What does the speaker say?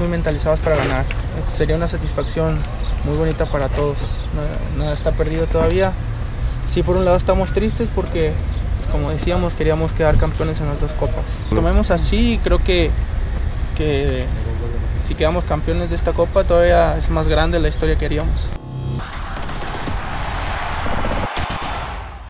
muy mentalizados para ganar. Sería una satisfacción muy bonita para todos. Nada, está perdido todavía. Sí, por un lado estamos tristes porque, como decíamos, queríamos quedar campeones en las dos copas. Tomemos así, creo que, que si quedamos campeones de esta copa todavía es más grande la historia que haríamos.